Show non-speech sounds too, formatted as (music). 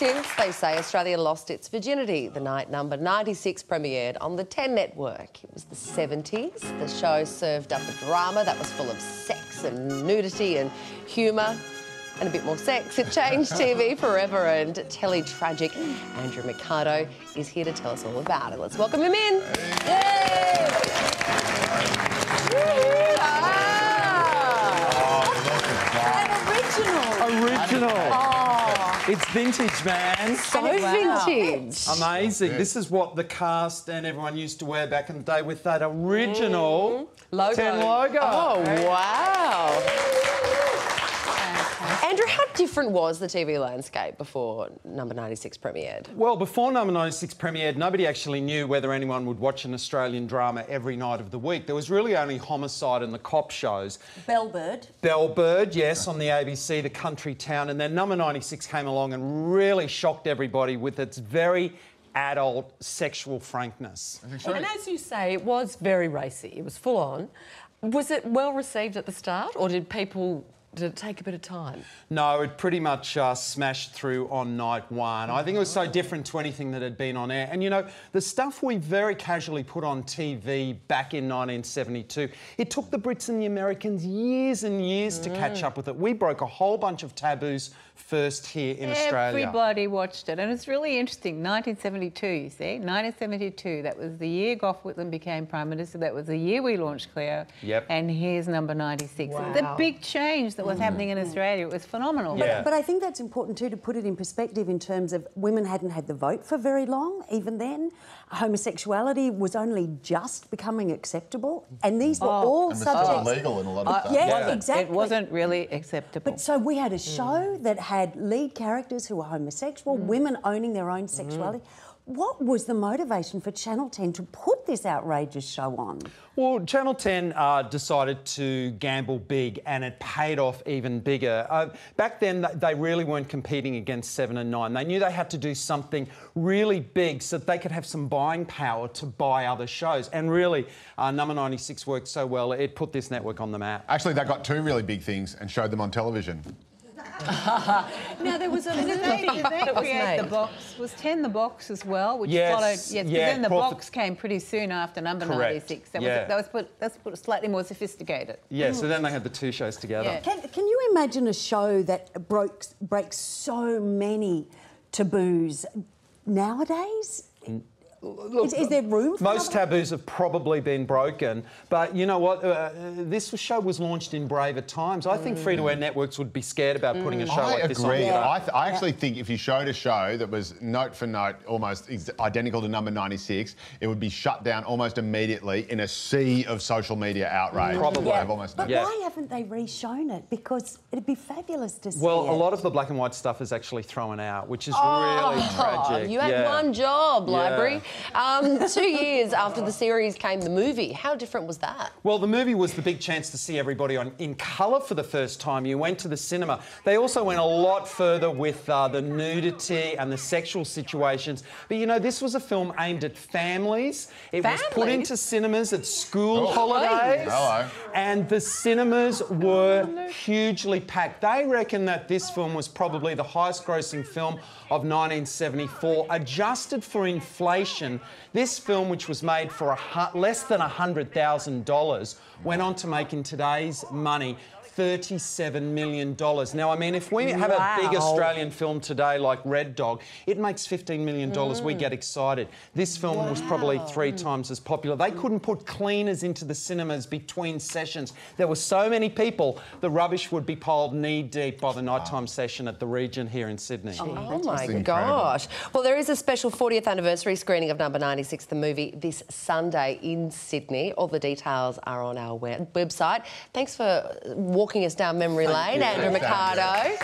since, they say, Australia lost its virginity the night number 96 premiered on the 10 network. It was the 70s. The show served up a drama that was full of sex and nudity and humour and a bit more sex. It changed TV (laughs) forever and telly tragic Andrew Mercado is here to tell us all about it. Let's welcome him in. Yay! It's vintage, man. So oh, vintage. Amazing. This is what the cast and everyone used to wear back in the day with that original mm. Logo. 10 logo. Oh, wow. Andrew, how different was the TV landscape before number 96 premiered? Well, before number 96 premiered, nobody actually knew whether anyone would watch an Australian drama every night of the week. There was really only Homicide and the cop shows. Bellbird. Bellbird, yes, on the ABC, The Country Town, and then number 96 came along and really shocked everybody with its very adult sexual frankness. And as you say, it was very racy. It was full on. Was it well received at the start, or did people did it take a bit of time? No, it pretty much uh, smashed through on night one. I think it was so different to anything that had been on air. And you know, the stuff we very casually put on TV back in 1972, it took the Brits and the Americans years and years mm. to catch up with it. We broke a whole bunch of taboos first here in Australia. Everybody watched it, and it's really interesting. 1972, you see, 1972. That was the year Gough Whitlam became prime minister. That was the year we launched Cleo. Yep. And here's number 96. Wow. The big change that was mm. happening in Australia. It was phenomenal. Yeah. But, but I think that's important too to put it in perspective in terms of women hadn't had the vote for very long. Even then, homosexuality was only just becoming acceptable, and these were oh. all and subjects. illegal in a lot of uh, Yes, yeah. exactly. It wasn't really acceptable. But so we had a show mm. that had lead characters who were homosexual, mm. women owning their own sexuality. What was the motivation for Channel 10 to put this outrageous show on? Well, Channel 10 uh, decided to gamble big and it paid off even bigger. Uh, back then, they really weren't competing against 7 and 9. They knew they had to do something really big so that they could have some buying power to buy other shows. And really, uh, Number 96 worked so well, it put this network on the map. Actually, they got two really big things and showed them on television. (laughs) now there was a movie that create the box. Was ten the box as well, which yes, followed. Yes, yeah, but then the Crawford... box came pretty soon after number ninety six. That yeah. was that was put that's put slightly more sophisticated. Yeah, so then they had the two shows together. Yeah. Can, can you imagine a show that broke breaks so many taboos nowadays? Mm. Look, is, is, there room for Most taboos have probably been broken, but you know what? Uh, this show was launched in braver times. I think mm. free to air networks would be scared about mm. putting a show I like agree. this on. Yeah. I, th- I actually yeah. think if you showed a show that was note for note almost identical to number 96, it would be shut down almost immediately in a sea of social media outrage. Mm. Probably. Yeah. Almost but why haven't they reshown it? Because it'd be fabulous to see Well, it. a lot of the black and white stuff is actually thrown out, which is oh, really tragic. (laughs) You had one job, library. Um, two years after the series came the movie. How different was that? Well, the movie was the big chance to see everybody on in colour for the first time. You went to the cinema. They also went a lot further with uh, the nudity and the sexual situations. But you know, this was a film aimed at families. It families? was put into cinemas at school oh, holidays. Hello. And the cinemas were hugely packed. They reckon that this film was probably the highest grossing film of 1974, adjusted for inflation. This film, which was made for less than $100,000, went on to make in today's money $37 million. Now, I mean, if we have wow. a big Australian film today like Red Dog, it makes $15 million. Mm. We get excited. This film wow. was probably three times as popular. They couldn't put cleaners into the cinemas between sessions. There were so many people, the rubbish would be piled knee deep by the nighttime wow. session at the Regent here in Sydney. Oh, oh my gosh. Well, there is a special 40th anniversary screening of number 96, the movie, this Sunday in Sydney. All the details are on our website. Thanks for walking walking us down memory lane, Andrew Mercado.